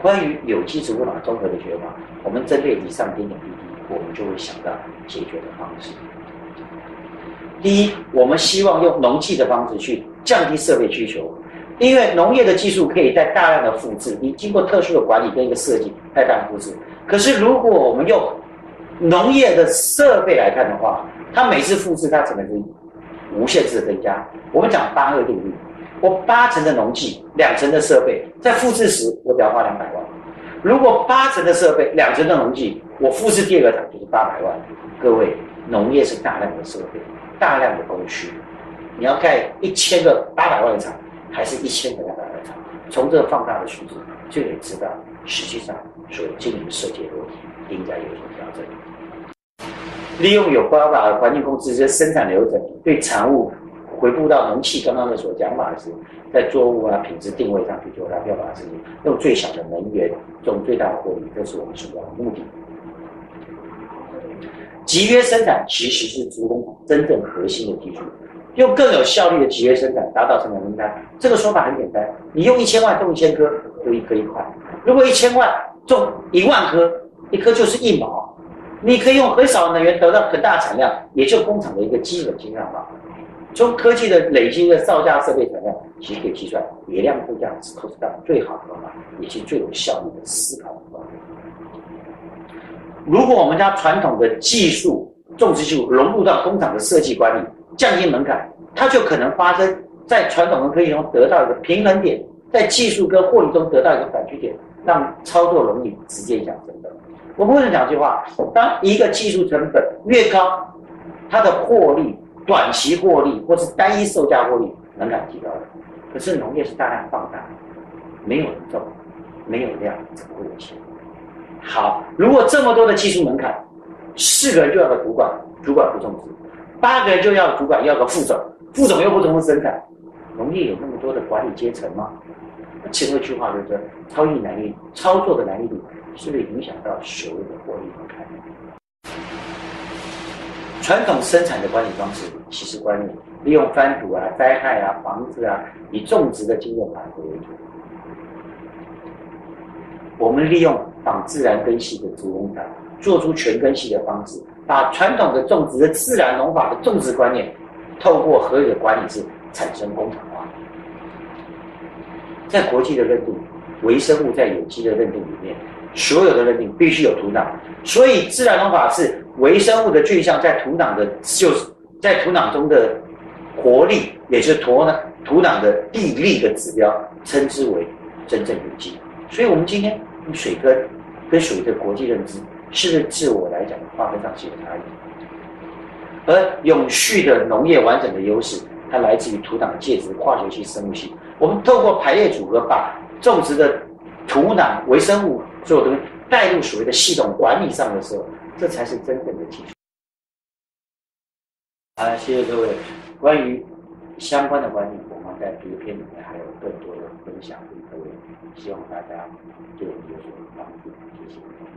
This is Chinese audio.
关于有机植物法综合的解法，我们针对以上点点滴滴，我们就会想到解决的方式。第一，我们希望用农技的方式去降低设备需求，因为农业的技术可以在大量的复制，你经过特殊的管理跟一个设计，在大量复制。可是如果我们用农业的设备来看的话，它每次复制它只能是无限制的增加。我们讲八二定律，我八成的农技，两成的设备，在复制时我只要花两百万。如果八成的设备，两成的农技，我复制第二个厂就是八百万。各位，农业是大量的设备。大量的工序，你要盖一千个八百万的厂，还是一千个两百万的厂？从这个放大的数字，就可以知道实际上所经营设计的问题应该有所调整。利用有包法的环境控制这生产流程，对产物回复到农气刚刚的所讲法的是，在作物啊品质定位上去做达标法的事情，用最小的能源，种最大的获利，这是我们主要的目的。集约生产其实是竹工真正核心的技术，用更有效率的集约生产达到生产分担。这个说法很简单，你用一千万种一千棵，就一颗一块；如果一千万种一万棵，一颗就是一毛。你可以用很少的能源得到很大产量，也就工厂的一个基本计算法。从科技的累积的造价设备产量，其实可以计算野量度价是投资到最好的方法，也是最有效率的思考方法。如果我们将传统的技术种植技术融入到工厂的设计管理，降低门槛，它就可能发生在传统的科技中得到一个平衡点，在技术跟获利中得到一个反曲点，让操作容易，直接影响成本。我们为什么讲句话？当一个技术成本越高，它的获利、短期获利或是单一售价获利门槛提高了。可是农业是大量放大，没有人种，没有量，怎么会有钱？好，如果这么多的技术门槛，四个人就要个主管，主管不种植；八个人就要主管，要个副总，副总又不从事生产，农业有那么多的管理阶层吗？请问一句话就是：操作能力、操作的难易度，是不是影响到所谓的获利门槛？传统生产的管理方式其实观念，利用翻土啊、灾害啊、房子啊，以种植的经验法为主。我们利用仿自然根系的竹笼法，做出全根系的方式，把传统的种植的自然农法的种植观念，透过合理的管理制产生工厂化。在国际的认定，微生物在有机的认定里面，所有的认定必须有土壤，所以自然农法是微生物的菌相在土壤的，就是在土壤中的活力，也就是土壤土壤的地力的指标，称之为真正有机。所以，我们今天用水根跟水的国际认知，是不是自我来讲划分上是有差异？而永续的农业完整的优势，它来自于土壤介质、化学系、生物系。我们透过排列组合，把种植的土壤、微生物所有东西带入所谓的系统管理上的时候，这才是真正的技术。好，谢谢各位。关于相关的管理，我们在读片里面还有更多的分享给各位。希望大家对我们有所帮助，谢谢。